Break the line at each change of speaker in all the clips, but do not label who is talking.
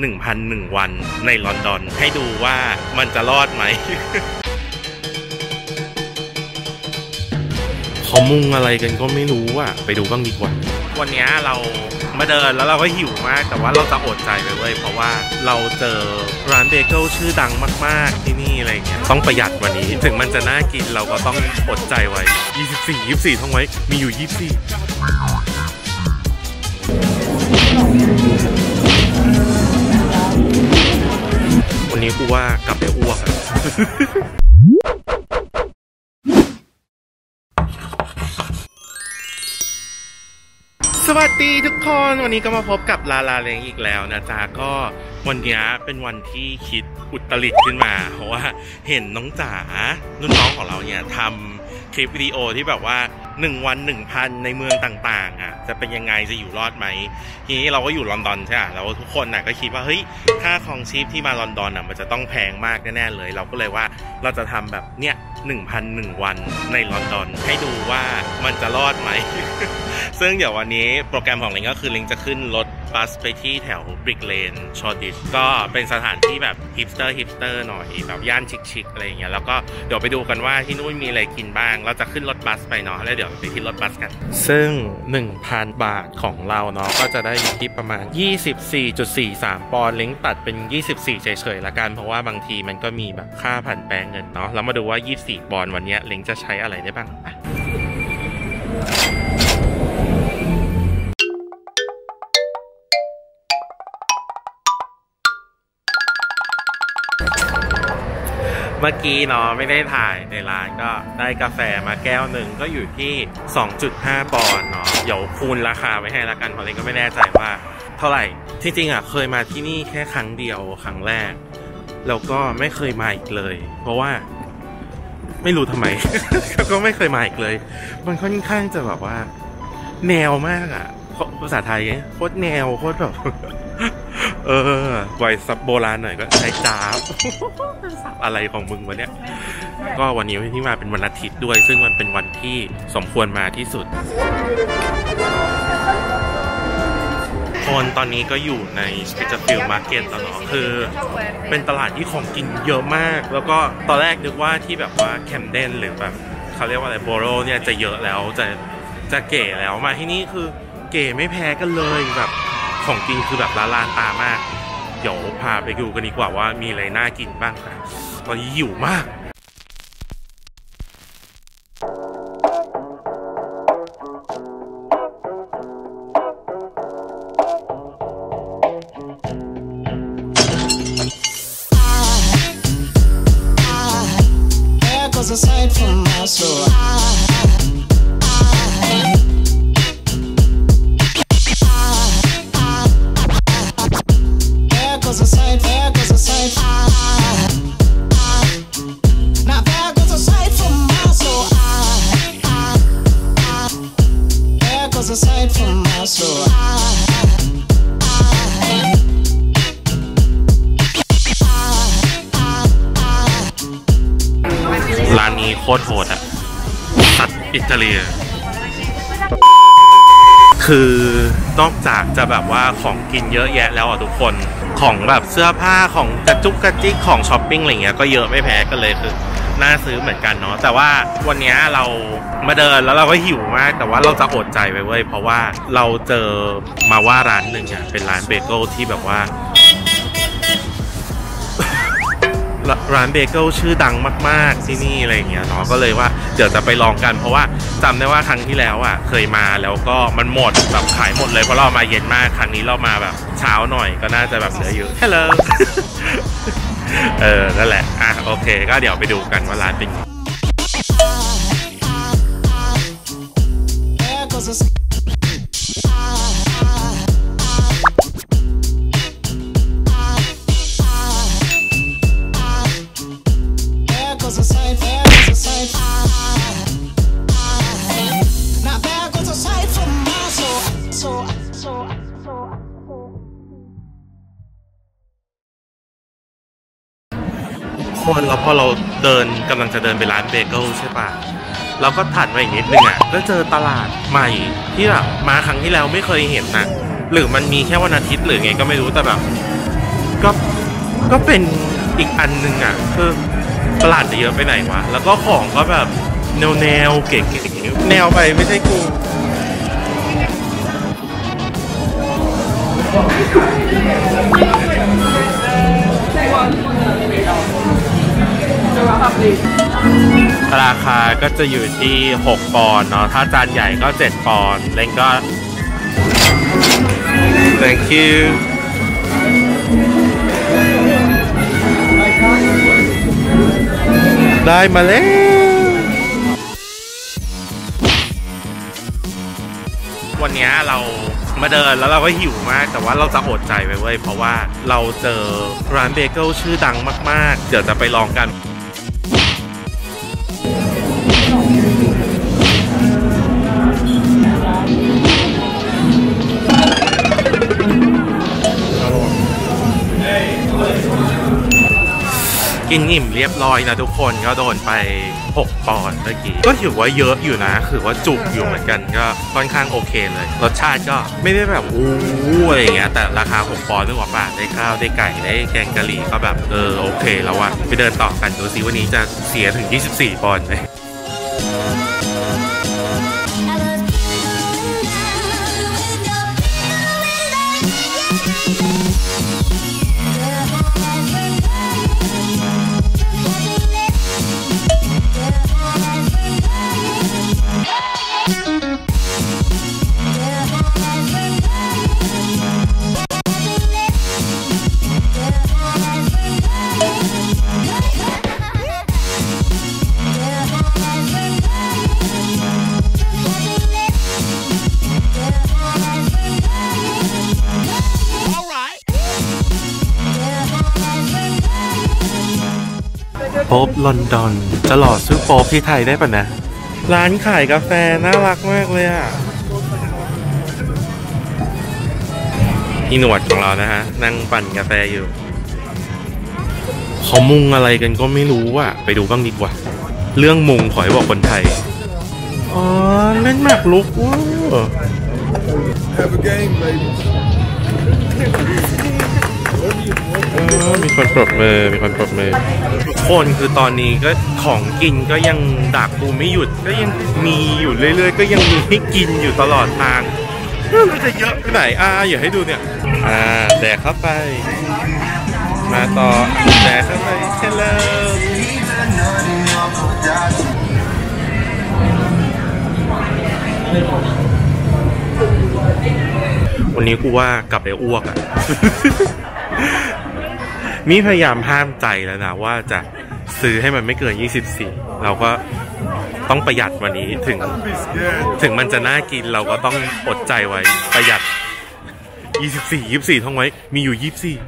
1,001 วันในลอนดอน ให้ดูว่ามันจะรอดไหมเขามุงอะไรกันก็ไม่รู้อะ ไปดูบ้างดีกว่า วันนี้เรามาเดินแล้วเราก็หิวมาก แต่ว่าเราจะอดใจไปเว้ยเพราะว่าเราเจอร้านเบเกิลชื่อดังมาก ๆ ที่นี่อะไรเงี้ยต้องประหยัดวันนี้ ถึงมันจะน่ากินเราก็ต้องอดใจไว้ 24 24ท่องไว้ มีอยู่ 24 นี้กูว่ากลับไปอ้วกสวัสดีทุกคนวันนี้ก็มาพบกับลาลาเลงอีกแล้วนะจ๊ะก็วันนี้เป็นวันที่คิดอุตริดขึ้นมา เพราะว่าเห็นน้องจ๋ารุ่นน้องของเราเนี่ยทำคลิปวิดีโอที่แบบว่า1 วัน 1,000 ในเมืองต่างๆอะจะเป็นยังไงจะอยู่รอดไหมทีนี้เราก็อยู่ลอนดอนใช่ไหมแล้วทุกคนน่ะก็คิดว่าเฮ้ยค่าครองชีพที่มาลอนดอนอะมันจะต้องแพงมากแน่ๆเลย เราก็เลยว่าเราจะทำแบบเนี้ย1,001 วันในลอนดอน ให้ดูว่ามันจะรอดไหม ซึ่งเดี๋ยววันนี้โปรแกรมของลิงก็คือลิงจะขึ้นรถบัสไปที่แถว Brick Lane Shoreditch ก็เป็นสถานที่แบบ hipster hipster หน่อยแบบย่านชิคๆอะไรอย่างเงี้ยแล้วก็เดี๋ยวไปดูกันว่าที่นู่นมีอะไรกินบ้าง เราจะขึ้นรถบัสไปเนาะแล้วเดี๋ยวไปที่รถบัสกัน ซึ่ง 1,000 บาทของเราเนาะก็จะได้อยู่ที่ประมาณ 24.43 ปอนด์ลิงตัดเป็น 24 เฉยๆละกัน เพราะว่าบางทีมันก็มีแบบค่าผันแปลงเงินเนาะแล้วมาดูว่า 24 ปอนด์วันนี้ลิงจะใช้อะไรได้บ้าง เมื่อกี้เนาะไม่ได้ถ่ายในร้านก็ได้กาแฟมาแก้วหนึ่งก็อยู่ที่ 2.5 ปอนด์เนาะเดี๋ยวคูณราคาไว้ให้ละกันเพราะเลยก็ไม่แน่ใจว่า เท่าไหร่ที่จริงอะเคยมาที่นี่แค่ครั้งเดียวครั้งแรก แล้วก็ไม่เคยมาอีกเลย เพราะว่าไม่รู้ทำไม ก็ไม่เคยมาอีกเลย มันค่อนข้างจะแบบว่า แนวมากอะภาษาไทยโคตรแนวโคตรแบบ เออไวยซับโบราณหน่อยก็ใช้จ้าบอะไรของมึงวะเนี่ย ก็วันนี้ที่มาเป็นวันอาทิตย์ด้วย ซึ่งมันเป็นวันที่สมควรมาที่สุดคนตอนนี้ก็อยู่ในสปิจฟิลมาร์เก็ตแล้วเนาะคือ เป็นตลาดที่ของกินเยอะมาก แล้วก็ตอนแรกนึกว่าที่แบบว่าแคมเดนหรือแบบเขาเรียกว่าอะไรโบโรเนี่ยจะเยอะแล้วจะจะเก๋แล้วมาที่นี่คือเก๋ไม่แพ้กันเลยแบบ ของกินคือแบบละลานตามาก เดี๋ยวพาไปดูกันดีกว่าว่ามีอะไรน่ากินบ้างนะตอนนี้หิวมาก
a sight from my soul.
โคตรโหดอะสัตว์อิตาเลีย คือนอกจากจะแบบว่าของกินเยอะแยะแล้วอะทุกคนของแบบเสื้อผ้าของกระจุกกระจิกของช้อปปิ้งอะไรเงี้ยก็เยอะไม่แพ้กันเลยคือน่าซื้อเหมือนกันเนาะแต่ว่าวันนี้เรามาเดินแล้วเราก็หิวมาก แต่ว่าเราจะอดใจไปเว้ยเพราะว่าเราเจอมาว่าร้านหนึ่งอะเป็นร้านเบเกิลที่แบบว่า ร้านเบเกิลชื่อดังมากๆที่นี่อะไรอย่างเงี้ยเนาะก็เลยว่าเดี๋ยวจะไปลองกัน เพราะว่าจำได้ว่าครั้งที่แล้วอะเคยมาแล้วก็มันหมดแบบขายหมดเลยเพราะเรามาเย็นมากครั้งนี้เรามาแบบเช้าหน่อยก็น่าจะแบบเหลืออยู่ฮัลโหลเออนั่นแหละอะโอเค ก็เดี๋ยวไปดูกันว่าร้านเป็นไง คนแล้วพอเราเดินกำลังจะเดินไปร้านเบเกิลใช่ปะเราก็ถัดมาอีกนิดนึงอะก็เจอตลาดใหม่ที่แบบมาครั้งที่แล้วไม่เคยเห็นนะหรือมันมีแค่วันอาทิตย์หรือไงก็ไม่รู้แต่แบบก็ก็เป็นอีกอันหนึ่งอะคือตลาดจะเยอะไปไหนวะแล้วก็ของก็แบบแนวแนวๆเก๋ๆแนวไปไม่ใช่กู ราคาก็จะอยู่ที่ 6 ปอนด์เนาะ ถ้าจานใหญ่ก็ 7 ปอนด์เล็กก็ thank you ได้มาแล้ววันนี้เรามาเดินแล้วเราก็หิวมาก แต่ว่าเราจะอดใจไปเว้ยเพราะว่าเราเจอร้านเบเกิลชื่อดังมาก ๆ เดี๋ยวจะไปลองกัน กินอิ่มเรียบร้อยนะทุกคนก็โดนไป 6 ปอนด์เมื่อกี้ ก็ถือว่าเยอะอยู่นะคือว่าจุกอยู่เหมือนกันก็ค่อนข้างโอเคเลย รสชาติก็ไม่ได้แบบอู้อะไรเงี้ยแต่ราคา 6 ปอนด์นึกออกป่ะได้ข้าวได้ไก่ได้แกงกะหรี่ก็แบบเออโอเคแล้วอะไปเดินต่อกันดูซิวันนี้จะเสียถึง 24 ปอนด์ไหม ป๊บลอนดอน จะหล่อซื้อโป๊บที่ไทยได้ปะนะ ร้านขายกาแฟน่ารักมากเลยอะพี่หนวดของเรานะฮะ นั่งปั่นกาแฟอยู่เขามุงอะไรกันก็ไม่รู้อะ ไปดูบ้างดีกว่า เรื่องมุงขอให้บอกคนไทย อ๋อ เล่นหมากรุกว้า
Have a game, ladies.
มีคนปรบมือ มีคนปรบมือ ทุกคนคือตอนนี้ก็ของกินก็ยังดักกูไม่หยุด ก็ยังมีอยู่เรื่อย ๆ ก็ยังมีให้กินอยู่ตลอดทางมันจะเยอะไปไหน อ่า อย่าให้ดูเนี่ย อ่า แดกเข้าไป มาต่อ แดกเข้าไปเชลเลอร์วันนี้กูว่ากลับไปอ้วกอะ นี่พยายามห้ามใจแล้วนะว่าจะซื้อให้มันไม่เกิน 24 เราก็ต้องประหยัดวันนี้ถึง ถึงมันจะน่ากินเราก็ต้องอดใจไว้ประหยัด 24 24ท่องไว้ มีอยู่ 24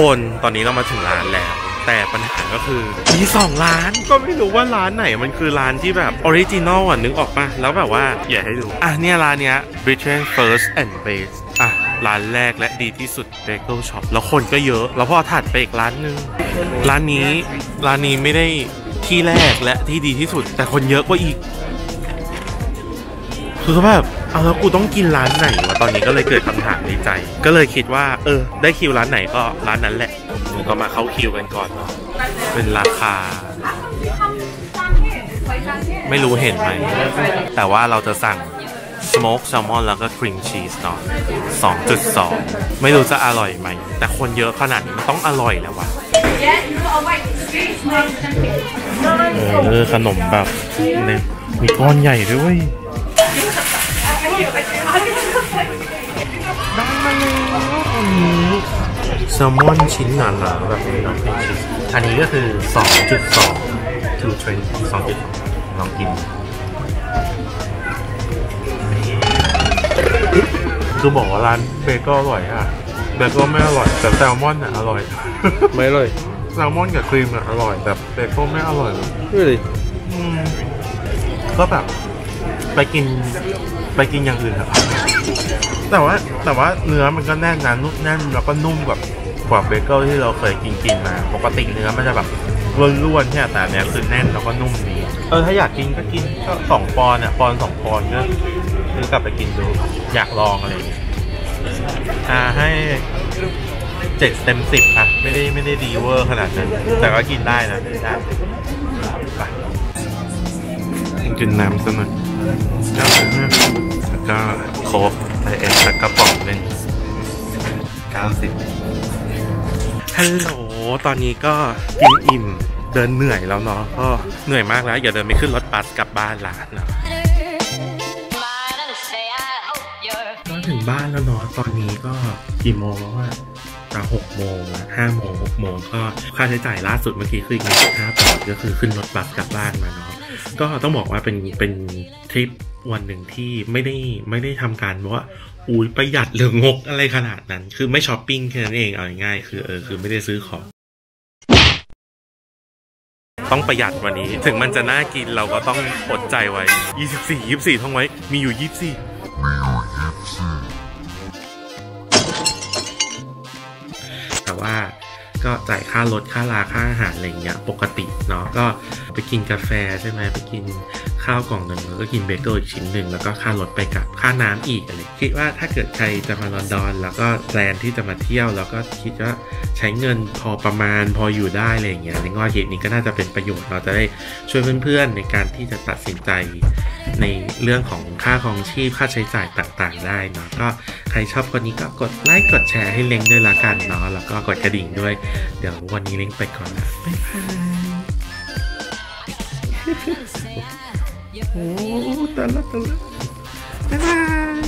คนตอนนี้เรามาถึงร้านแล้ว แต่ปัญหาก็คือมีสองร้าน ก็ไม่รู้ว่าร้านไหนมันคือร้านที่แบบ original อะนึกออกปะแล้วแบบว่าอย่าให้ดูอะเนี่ยร้านเนี้ย Britain's First and Best อะร้านแรกและดีที่สุด Bagel Shop แล้วคนก็เยอะ แล้วพอถัดไปอีกร้านหนึง ร้านนี้ร้านนี้ไม่ได้ที่แรกและที่ดีที่สุด แต่คนเยอะกว่าอีก คือแบบเอาแล้วกูต้องกินร้านไหนวะตอนนี้ก็เลยเกิดคำถามในใจ ก็เลยคิดว่า เออ ได้คิวร้านไหนก็ร้านนั้นแหละแล้วก็มาเข้าคิวกันก่อนเนาะเป็นราคา ไม่รู้เห็นไหม แต่ว่าเราจะสั่ง smoke salmon แล้วก็ cream cheese เนาะ2.2 ไม่รู้จะอร่อยไหม แต่คนเยอะขนาดนี้มันต้องอร่อยแล้ววะเออขนมแบบเนี่ยมีก้อนใหญ่ด้วย ได้มาแล้วอันนี้แซลมอนชิ้นหนาๆแบบนี้นาะเป็นชิ้นอันนี้ก็คือ 2.2 to 20 2.2ลองกินคือบอกว่าร้านเบเกอร์อร่อยอะเบเกอร์ไม่อร่อย แต่แซลมอนน่ะอร่อย
ไม่เลย
แซลมอนกับครีมน่ะอร่อยแต่เบเกอร์ไม่อร่อยเลยก็แบบ ไปกินไปกินอย่างอื่นเถอะครับแต่ว่าแต่ว่าเนื้อมันก็แน่นนะนุ่มแน่นแล้วก็นุ่มกว่ากว่าเบเกิลที่เราเคยกินกินมา ปกติเนื้อมันจะแบบร่วนๆใช่ไหมแต่เนี้ยคือแน่นแล้วก็นุ่มดีเออถ้าอยากกินก็กินก็สองปอนด์อะปอนด์สองปอนด์ก็ซื้อกลับไปกินดูอยากลองอะไรอ่าให้เจ็ดเต็มสิบอะไม่ได้ไม่ได้ดีเวอร์ขนาดนั้นแต่ก็กินได้นะกินได้ไปกินน้ำสักหน่อย เก้าสิบห้าแล้วก็โค้กไอเอสสักกระป๋องหนึ่งเก้าสิบฮัลโหล ตอนนี้ก็กินอิ่ม เดินเหนื่อยแล้วเนาะ ก็เหนื่อยมากแล้ว อย่าเดินไปขึ้นรถบัสกลับบ้านละเนาะก็ถึงบ้านแล้วเนาะ ตอนนี้ก็กี่โมงแล้วว่าจะหกโมงห้าโมงหกโมงก็ค่าใช้จ่ายล่าสุดเมื่อกี้คืออีกหนึ่งห้าบาทก็คือขึ้นรถบัสกลับบ้านมาเนาะ ก็ต้องบอกว่าเป็นเป็นทริปวันหนึ่งที่ไม่ได้ไม่ได้ทำการว่าอุ้ยประหยัดหรืองกอะไรขนาดนั้น คือไม่ช้อปปิ้งแค่นั้นเองเอาง่ายๆคือเออคือไม่ได้ซื้อของต้องประหยัดวันนี้ ถึงมันจะน่ากินเราก็ต้องอดใจไว้ 24 24 ท่องไว้ มีอยู่ 24 แต่ว่า ก็จ่ายค่ารถค่าลาค่าอาหารอะไรเงี้ยปกติเนาะก็ไปกินกาแฟใช่ไหมไปกินข้าวกล่องหนึ่งแล้วก็กินเบเกิลอีกชิ้นหนึ่งแล้วก็ค่ารถไปกับค่าน้ำอีกอะไรคิดว่าถ้าเกิดใครจะมาลอนดอน แล้วก็แพลนที่จะมาเที่ยว แล้วก็คิดว่าใช้เงินพอประมาณพออยู่ได้อะไรเงี้ยในงอเหตุนี้ก็น่าจะเป็นประโยชน์เราจะได้ช่วยเพื่อนๆในการที่จะตัดสินใจในเรื่องของค่าของชีพค่าใช้จ่ายต่างๆ ได้เนาะก็ใครชอบคนนี้ก็กดไลค์กดแชร์ให้เล้งด้วยละกันเนาะแล้วก็กดกระดิ่งด้วยเดี๋ยววันนี้เล้งไปก่อนนะบ๊ายบายโอ้แต่ละแต่ละบ๊ายบาย